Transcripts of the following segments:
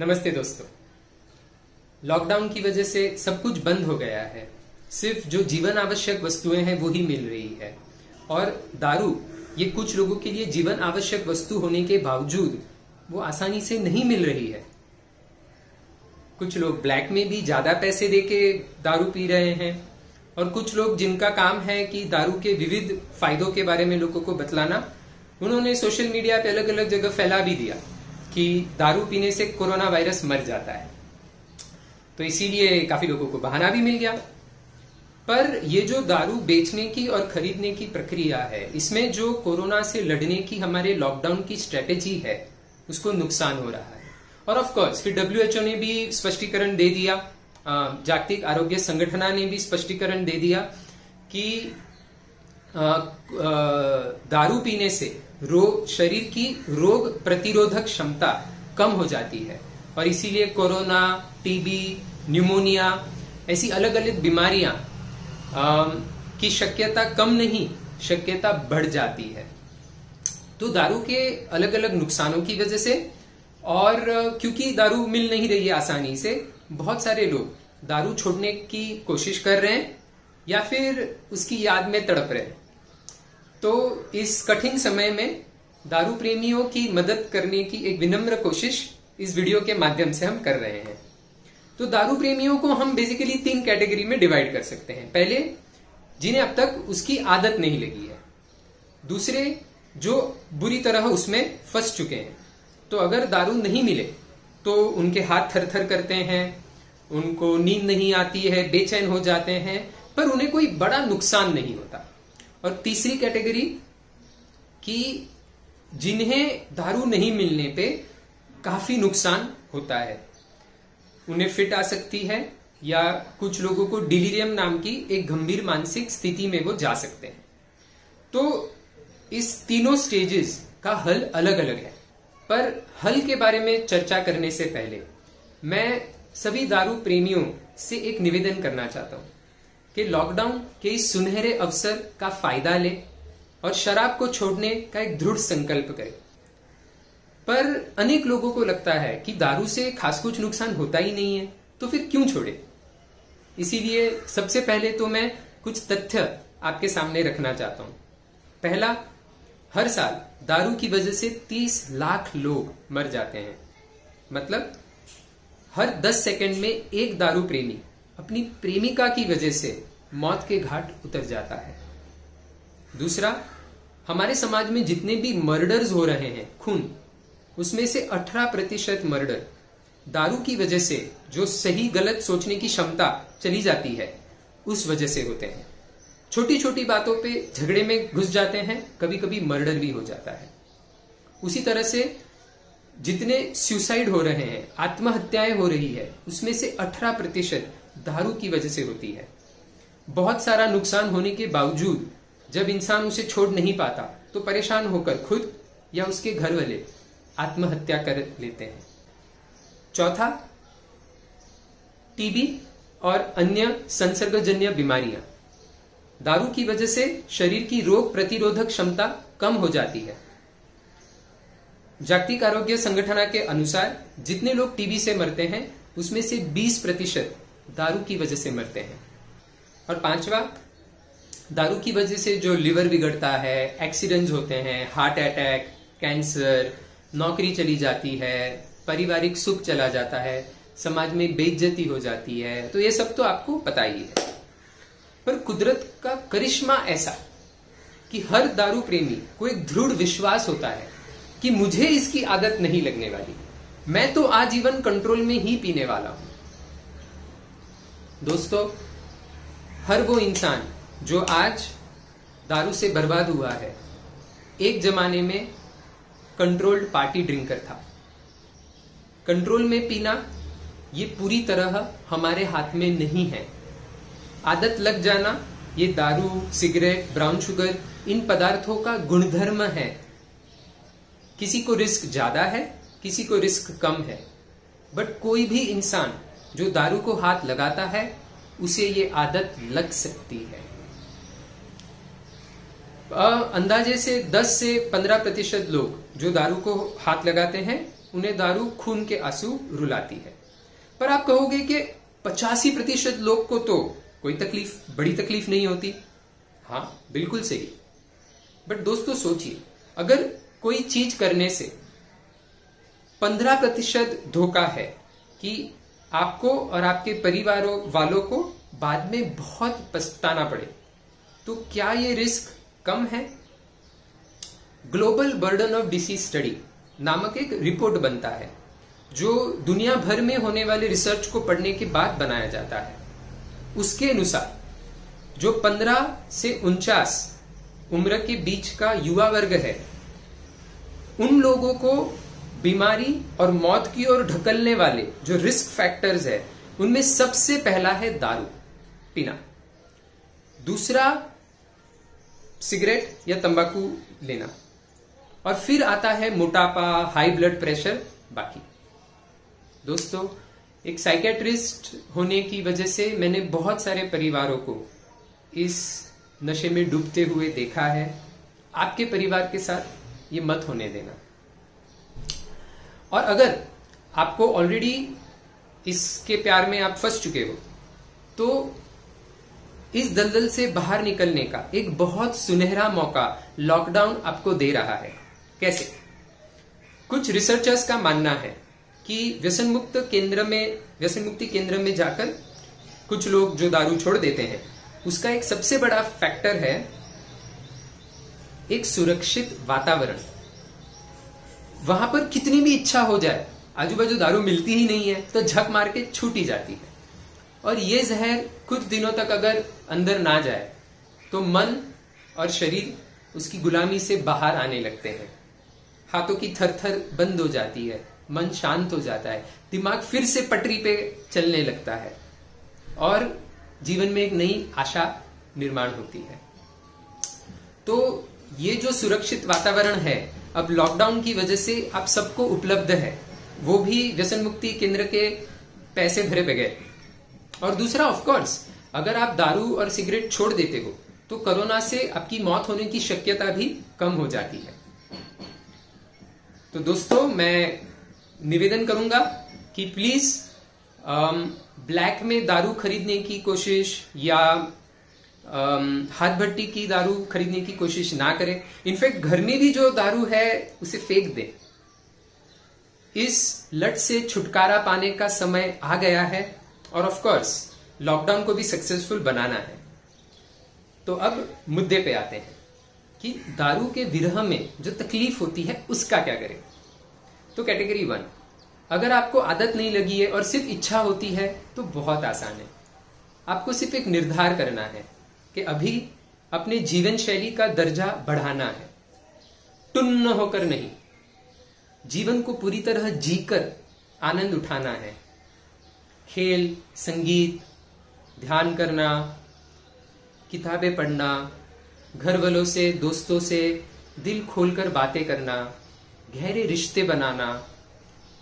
नमस्ते दोस्तों। लॉकडाउन की वजह से सब कुछ बंद हो गया है। सिर्फ़ जो जीवन आवश्यक वस्तुएँ हैं वो ही मिल रही है। और दारू, ये कुछ लोगों के लिए जीवन आवश्यक वस्तु होने के बावजूद वो आसानी से नहीं मिल रही है। कुछ लोग ब्लैक में भी ज़्यादा पैसे देके दारू पी रहे हैं। और कुछ लोग जिनका काम है कि दारू के विविध फायदों के बारे में लोगों को बतलाना, उन्होंने सोशल मीडिया पे अलग अलग जगह फैला भी दिया। कि दारू पीने से कोरोना वायरस मर जाता है। तो इसीलिए काफ़ी लोगों को बहाना भी मिल गया। पर ये जो दारू बेचने की और खरीदने की प्रक्रिया है, इसमें जो कोरोना से लड़ने की हमारे लॉकडाउन की स्ट्रेटेजी है, उसको नुकसान हो रहा है। और ऑफ़ कोर्स फिर डब्ल्यूएचओ ने भी स्पष्टीकरण दे दिया जागतिक आरोग्य संगठना ने भी स्पष्टीकरण दे दिया कि दारू पीने से रोग शरीर की रोग प्रतिरोधक क्षमता कम हो जाती है। और इसीलिए कोरोना टीबी न्यूमोनिया ऐसी अलग अलग बीमारियाँ की शक्यता कम नहीं, शक्यता बढ़ जाती है। तो दारू के अलग अलग नुकसानों की वजह से और क्योंकि दारू मिल नहीं रही है आसानी से, बहुत सारे लोग दारू छोड़ने की कोशिश कर रहे हैं या फिर उसकी याद में तड़प रहे हैं। तो इस कठिन समय में दारू प्रेमियों की मदद करने की एक विनम्र कोशिश इस वीडियो के माध्यम से हम कर रहे हैं। तो दारू प्रेमियों को हम बेसिकली तीन कैटेगरी में डिवाइड कर सकते हैं। पहले, जिन्हें अब तक उसकी आदत नहीं लगी है। दूसरे, जो बुरी तरह उसमें फंस चुके हैं। तो अगर दारू नहीं मिले तो उनके हाथ थर थर करते हैं, उनको नींद नहीं आती है, बेचैन हो जाते हैं, पर उन्हें कोई बड़ा नुकसान नहीं होता। और तीसरी कैटेगरी कि जिन्हें दारू नहीं मिलने पे काफ़ी नुकसान होता है। उन्हें फिट आ सकती है या कुछ लोगों को डिलीरियम नाम की एक गंभीर मानसिक स्थिति में वो जा सकते हैं। तो इस तीनों स्टेजेस का हल अलग अलग है। पर हल के बारे में चर्चा करने से पहले मैं सभी दारू प्रेमियों से एक निवेदन करना चाहता हूँ। कि लॉकडाउन के इस सुनहरे अवसर का फ़ायदा ले और शराब को छोड़ने का एक दृढ़ संकल्प करे। पर अनेक लोगों को लगता है कि दारू से खास कुछ नुकसान होता ही नहीं है तो फिर क्यों छोड़े? इसीलिए सबसे पहले तो मैं कुछ तथ्य आपके सामने रखना चाहता हूँ। पहला, हर साल दारू की वजह से 30 लाख लोग मर जाते हैं। मतलब हर 10 सेकंड में एक दारू प्रेमी अपनी प्रेमिका की वजह से मौत के घाट उतर जाता है। दूसरा, हमारे समाज में जितने भी मर्डर्स हो रहे हैं, खून, उसमें से 18 प्रतिशत मर्डर दारू की वजह से, जो सही गलत सोचने की क्षमता चली जाती है, उस वजह से होते हैं। छोटी छोटी बातों पे झगड़े में घुस जाते हैं कभी कभी मर्डर भी हो जाता है। उसी तरह से जितने सुसाइड हो रहे हैं, आत्महत्याएँ हो रही है, उसमें से 18 प्रतिशत दारू की वजह से होती है। बहुत सारा नुकसान होने के बावजूद, जब इंसान उसे छोड़ नहीं पाता तो परेशान होकर खुद या उसके घर वाले आत्महत्या कर लेते हैं। चौथा, टीबी और अन्य संसर्गजन्य बीमारियाँ। दारू की वजह से शरीर की रोग प्रतिरोधक क्षमता कम हो जाती है। जागतिक आरोग्य संगठन के अनुसार, जितने लोग टीबी से मरते हैं, उसमें से 20 प्रतिशत दारू की वजह से मरते हैं। और पांचवा, दारू की वजह से जो लिवर बिगड़ता है, एक्सीडेंट्स होते हैं, हार्ट अटैक, कैंसर, नौकरी चली जाती है, पारिवारिक सुख चला जाता है, समाज में बेइज्जती हो जाती है तो ये सब तो आपको पता ही है। पर कुदरत का करिश्मा ऐसा कि हर दारू प्रेमी को एक दृढ़ विश्वास होता है कि मुझे इसकी आदत नहीं लगने वाली। मैं तो आजीवन कंट्रोल में ही पीने वाला हूँ। दोस्तों, हर वो इंसान जो आज दारू से बर्बाद हुआ है, एक जमाने में कंट्रोल्ड पार्टी ड्रिंकर था। कंट्रोल में पीना ये पूरी तरह हमारे हाथ में नहीं है। आदत लग जाना ये दारू, सिगरेट ब्राउन शुगर इन पदार्थों का गुणधर्म है। किसी को रिस्क ज़्यादा है, किसी को रिस्क कम है। बट कोई भी इंसान जो दारू को हाथ लगाता है, उसे ये आदत लग सकती है। अंदाजे से 10 से 15 प्रतिशत लोग जो दारू को हाथ लगाते हैं, उन्हें दारू खून के आँसू रुलाती है। पर आप कहोगे कि पचासी प्रतिशत लोग को तो कोई तकलीफ़, बड़ी तकलीफ़ नहीं होती। हाँ बिल्कुल सही। बट दोस्तों, सोचिए, अगर कोई चीज़ करने से पंद्रह प्रतिशत धोखा है कि आपको और आपके परिवारों वालों को बाद में बहुत पछताना पड़े। तो क्या ये रिस्क कम है? Global burden of disease study नामक एक रिपोर्ट बनता है, जो दुनिया भर में होने वाले रिसर्च को पढ़ने के बाद बनाया जाता है। उसके अनुसार, जो 15 से उनचास उम्र के बीच का युवा वर्ग है, उन लोगों को बीमारी और मौत की ओर ढकलने वाले जो रिस्क फैक्टर्स है, उनमें सबसे पहला है दारू, पीना। दूसरा, सिगरेट या तंबाकू लेना। और फिर आता है मोटापा हाई ब्लड प्रेशर बाकी। दोस्तों, एक साइकेट्रिस्ट होने की वजह से मैंने बहुत सारे परिवारों को इस नशे में डूबते हुए देखा है। आपके परिवार के साथ ये मत होने देना। और अगर आपको ऑलरेडी इसके प्यार में आप फंस चुके हो तो इस दलदल से बाहर निकलने का एक बहुत सुनहरा मौका लॉकडाउन आपको दे रहा है। कैसे? कुछ रिसर्चर्स का मानना है कि व्यसन मुक्त केंद्र में व्यसन मुक्ति केंद्र में जाकर कुछ लोग जो दारू छोड़ देते हैं, उसका एक सबसे बड़ा फैक्टर है एक सुरक्षित वातावरण। वहाँ पर कितनी भी इच्छा हो जाए आजू बाजू दारू मिलती ही नहीं है तो झक मार के छूटी जाती है। और ये जहर कुछ दिनों तक अगर अंदर ना जाए तो मन और शरीर उसकी गुलामी से बाहर आने लगते हैं। हाथों की थरथर बंद हो जाती है, मन शांत हो जाता है, दिमाग फिर से पटरी पे चलने लगता है। और जीवन में एक नई आशा निर्माण होती है। तो ये जो सुरक्षित वातावरण है, अब लॉकडाउन की वजह से आप सबको उपलब्ध है। वो भी व्यसन मुक्ति केंद्र के पैसे भरे बगैर। और दूसरा ऑफ़ कोर्स अगर आप दारू और सिगरेट छोड़ देते हो तो कोरोना से आपकी मौत होने की शक्यता भी कम हो जाती है। तो दोस्तों, मैं निवेदन करूँगा कि प्लीज़ ब्लैक में दारू खरीदने की कोशिश या हाथ भट्टी की दारू खरीदने की कोशिश ना करें। इनफैक्ट घर में भी जो दारू है, उसे फेंक दें। इस लट से छुटकारा पाने का समय आ गया है और ऑफ़ कोर्स लॉकडाउन को भी सक्सेसफुल बनाना है। तो अब मुद्दे पे आते हैं कि दारू के विरह में जो तकलीफ़ होती है, उसका क्या करें? तो कैटेगरी वन अगर आपको आदत नहीं लगी है और सिर्फ़ इच्छा होती है तो बहुत आसान है। आपको सिर्फ़ एक निर्धार करना है कि अभी अपने जीवन शैली का दर्जा बढ़ाना है। टुन्न होकर नहीं। जीवन को पूरी तरह जीकर आनंद उठाना है। खेल, संगीत, ध्यान करना, किताबें पढ़ना घर वालों से, दोस्तों से दिल खोलकर बातें करना, गहरे रिश्ते बनाना,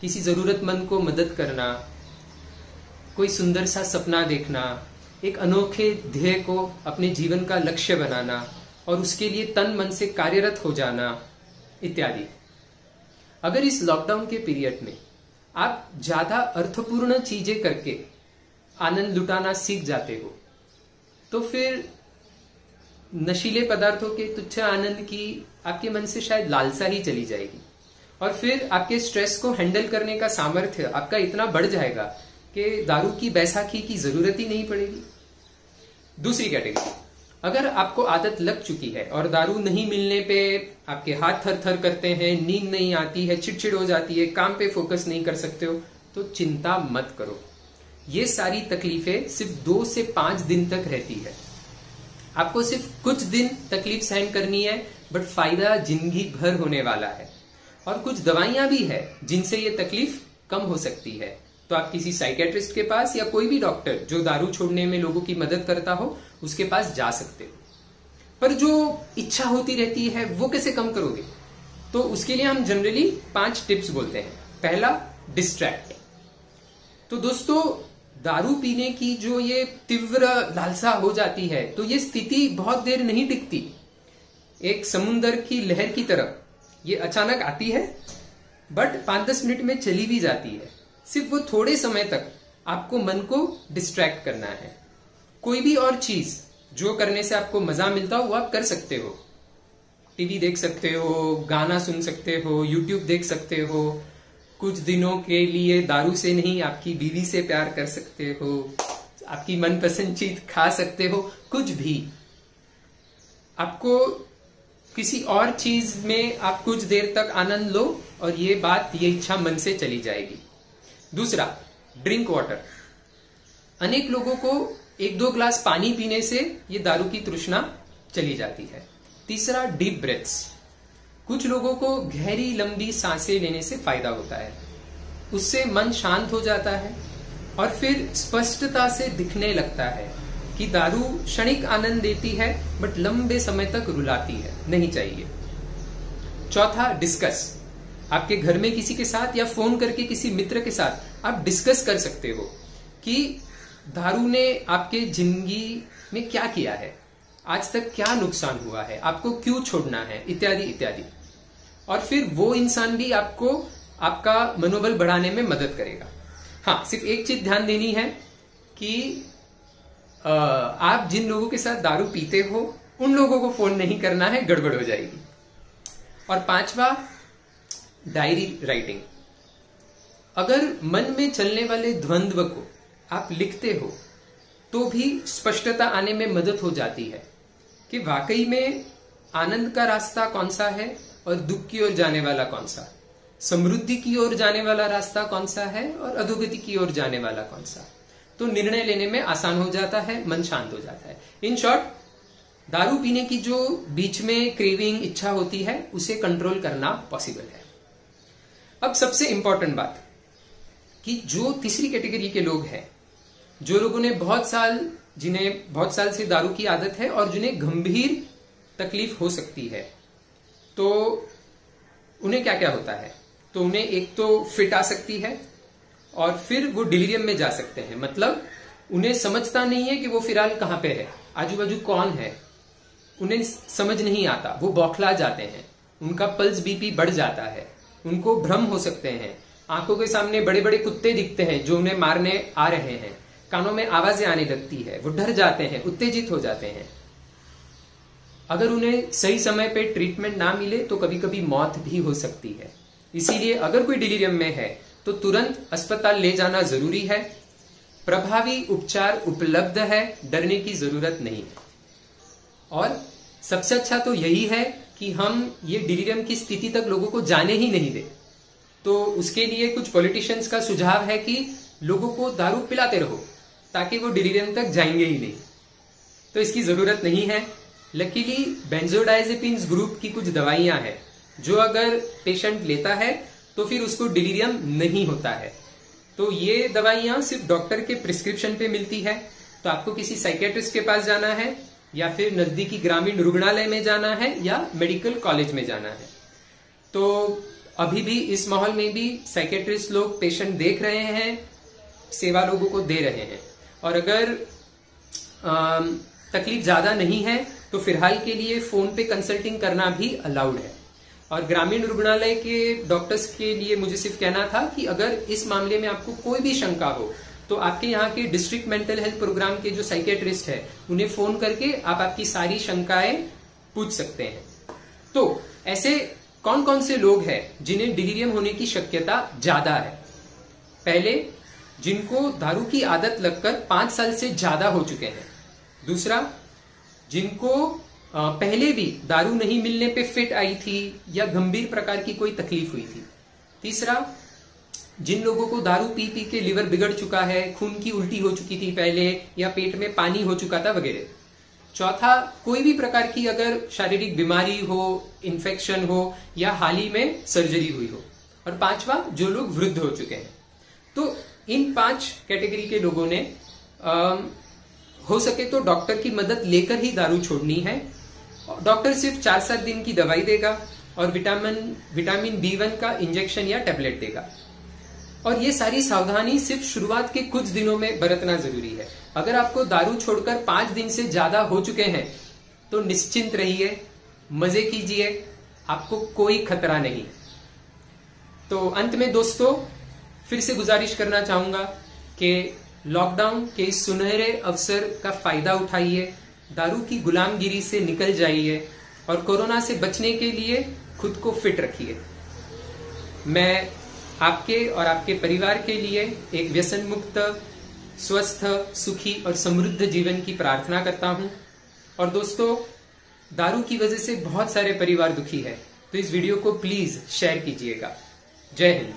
किसी जरूरतमंद को मदद करना, कोई सुंदर सा सपना देखना एक अनोखे ध्येय को अपने जीवन का लक्ष्य बनाना और उसके लिए तन मन से कार्यरत हो जाना, इत्यादि। अगर इस लॉकडाउन के पीरियड में आप ज़्यादा अर्थपूर्ण चीज़ें करके आनंद लुटाना सीख जाते हो तो फिर नशीले पदार्थों के तुच्छ आनंद की आपके मन से शायद लालसा ही चली जाएगी। और फिर आपके स्ट्रेस को हैंडल करने का सामर्थ्य आपका इतना बढ़ जाएगा कि दारू की बैसाखी की ज़रूरत ही नहीं पड़ेगी। दूसरी कैटेगरी अगर आपको आदत लग चुकी है और दारू नहीं मिलने पे आपके हाथ थर थर करते हैं, नींद नहीं आती है, चिड़चिड़ हो जाती है, काम पे फोकस नहीं कर सकते हो तो चिंता मत करो। ये सारी तकलीफें सिर्फ़ दो से पाँच दिन तक रहती है। आपको सिर्फ़ कुछ दिन तकलीफ़ सहन करनी है बट फ़ायदा ज़िंदगी भर होने वाला है। और कुछ दवाइयाँ भी है जिनसे ये तकलीफ़ कम हो सकती है। तो आप किसी साइकेट्रिस्ट के पास या कोई भी डॉक्टर जो दारू छोड़ने में लोगों की मदद करता हो, उसके पास जा सकते हो। पर जो इच्छा होती रहती है, वो कैसे कम करोगे? तो उसके लिए हम जनरली पाँच टिप्स बोलते हैं। पहला डिस्ट्रैक्ट तो दोस्तों, दारू पीने की जो ये तीव्र लालसा हो जाती है तो ये स्थिति बहुत देर नहीं टिकती। एक समुन्दर की लहर की तरह ये अचानक आती है बट पाँच दस मिनट में चली भी जाती है। सिर्फ़ वो थोड़े समय तक आपको मन को डिस्ट्रैक्ट करना है। कोई भी और चीज़ जो करने से आपको मज़ा मिलता हो, वो आप कर सकते हो। टीवी देख सकते हो, गाना सुन सकते हो यूट्यूब देख सकते हो। कुछ दिनों के लिए दारू से नहीं, आपकी बीवी से प्यार कर सकते हो। आपकी मनपसंद चीज़ खा सकते हो, कुछ भी। आपको किसी और चीज़ में आप कुछ देर तक आनंद लो और ये बात, ये इच्छा मन से चली जाएगी। दूसरा ड्रिंक वाटर अनेक लोगों को एक दो ग्लास पानी पीने से ये दारू की तृष्णा चली जाती है। तीसरा डीप ब्रेथ्स कुछ लोगों को गहरी, लंबी साँसें लेने से फ़ायदा होता है। उससे मन शांत हो जाता है और फिर स्पष्टता से दिखने लगता है कि दारू क्षणिक आनंद देती है, बट लंबे समय तक रुलाती है, नहीं चाहिए। चौथा डिस्कस आपके घर में किसी के साथ या फ़ोन करके किसी मित्र के साथ आप डिस्कस कर सकते हो कि दारू ने आपके ज़िंदगी में क्या किया है? आज तक क्या नुकसान हुआ है? आपको क्यों छोड़ना है? इत्यादि इत्यादि। और फिर वो इंसान भी आपको आपका मनोबल बढ़ाने में मदद करेगा। हाँ सिर्फ़ एक चीज़ ध्यान देनी है कि आप जिन लोगों के साथ दारू पीते हो, उन लोगों को फ़ोन नहीं करना है, गड़बड़ हो जाएगी। और पांचवा डायरी राइटिंग। अगर मन में चलने वाले द्वंद्व को आप लिखते हो तो भी स्पष्टता आने में मदद हो जाती है कि वाकई में आनंद का रास्ता कौन सा है और दुख की ओर जाने वाला कौन सा? समृद्धि की ओर जाने वाला रास्ता कौन सा है और अधोगति की ओर जाने वाला कौन सा? तो निर्णय लेने में आसान हो जाता है, मन शांत हो जाता है। इन शॉर्ट दारू पीने की जो बीच में क्रेविंग इच्छा होती है, उसे कंट्रोल करना पॉसिबल है। अब सबसे इंपॉर्टेंट बात, कि जो तीसरी कैटेगरी के लोग हैं, जो लोगों ने बहुत साल, जिन्हें बहुत साल से दारू की आदत है और जिन्हें गंभीर तकलीफ़ हो सकती है तो उन्हें क्या क्या होता है? तो उन्हें एक तो फिट आ सकती है और फिर वो डिलीरियम में जा सकते हैं। मतलब उन्हें समझता नहीं है कि वो फ़िलहाल कहाँ पे है आजू बाजू कौन है, उन्हें समझ नहीं आता, वो बौखला जाते हैं, उनका पल्स बीपी बढ़ जाता है। उनको भ्रम हो सकते हैं। आँखों के सामने बड़े बड़े कुत्ते दिखते हैं जो उन्हें मारने आ रहे हैं। कानों में आवाज़ें आने लगती है, वो डर जाते हैं, उत्तेजित हो जाते हैं। अगर उन्हें सही समय पे ट्रीटमेंट ना मिले तो कभी कभी मौत भी हो सकती है। इसीलिए अगर कोई डिलीरियम में है तो तुरंत अस्पताल ले जाना ज़रूरी है। प्रभावी उपचार उपलब्ध है, डरने की ज़रूरत नहीं है। और सबसे अच्छा तो यही है कि हम ये डिलीरियम की स्थिति तक लोगों को जाने ही नहीं दे। तो उसके लिए कुछ पॉलिटिशियंस का सुझाव है कि लोगों को दारू पिलाते रहो, ताकि वो डिलीरियम तक जाएँगे ही नहीं। तो इसकी ज़रूरत नहीं है। लकीली बेंजोडाइजेपिन ग्रुप की कुछ दवाइयाँ हैं, जो अगर पेशेंट लेता है तो फिर उसको डिलीरियम नहीं होता है। तो ये दवाइयाँ सिर्फ़ डॉक्टर के प्रिस्क्रिप्शन पे मिलती है। तो आपको किसी साइकेट्रिस्ट के पास जाना है या फिर नजदीकी ग्रामीण रुग्णालय में जाना है या मेडिकल कॉलेज में जाना है। तो अभी भी इस माहौल में भी साइकेट्रिस्ट लोग पेशेंट देख रहे हैं, सेवा लोगों को दे रहे हैं। और अगर तकलीफ़ ज़्यादा नहीं है तो फ़िलहाल के लिए फ़ोन पे कंसल्टिंग करना भी अलाउड है। और ग्रामीण रुग्णालय के डॉक्टर्स के लिए मुझे सिर्फ़ कहना था कि अगर इस मामले में आपको कोई भी शंका हो तो आपके यहाँ के डिस्ट्रिक्ट मेंटल हेल्थ प्रोग्राम के जो साइकेट्रिस्ट है, उन्हें फ़ोन करके आप आपकी सारी शंकाएँ पूछ सकते हैं। तो ऐसे कौन कौन से लोग हैं जिन्हें डिलीरियम होने की शक्यता ज़्यादा है? पहले, जिनको दारू की आदत लगकर पाँच साल से ज़्यादा हो चुके हैं। दूसरा, जिनको पहले भी दारू नहीं मिलने पे फिट आई थी या गंभीर प्रकार की कोई तकलीफ़ हुई थी। तीसरा जिन लोगों को दारू पी पी के लिवर बिगड़ चुका है खून की उल्टी हो चुकी थी पहले या पेट में पानी हो चुका था वगैरह। चौथा कोई भी प्रकार की अगर शारीरिक बीमारी हो इन्फेक्शन हो या हाल ही में सर्जरी हुई हो। और पांचवा जो लोग वृद्ध हो चुके हैं। तो इन पाँच कैटेगरी के लोगों ने आ, हो सके तो डॉक्टर की मदद लेकर ही दारू छोड़नी है। डॉक्टर सिर्फ़ चार सात दिन की दवाई देगा और विटामिन विटामिन बी वन का इंजेक्शन या टेबलेट देगा। और ये सारी सावधानी सिर्फ़ शुरुआत के कुछ दिनों में बरतना ज़रूरी है। अगर आपको दारू छोड़कर पाँच दिन से ज़्यादा हो चुके हैं तो निश्चिंत रहिए, मज़े कीजिए, आपको कोई खतरा नहीं। तो अंत में दोस्तों, फिर से गुजारिश करना चाहूँगा कि लॉकडाउन के इस सुनहरे अवसर का फ़ायदा उठाइए, दारू की गुलामगिरी से निकल जाइए और कोरोना से बचने के लिए खुद को फिट रखिए। मैं आपके और आपके परिवार के लिए एक व्यसन मुक्त स्वस्थ, सुखी और समृद्ध जीवन की प्रार्थना करता हूँ। और दोस्तों, दारू की वजह से बहुत सारे परिवार दुखी है। तो इस वीडियो को प्लीज़ शेयर कीजिएगा। जय हिंद।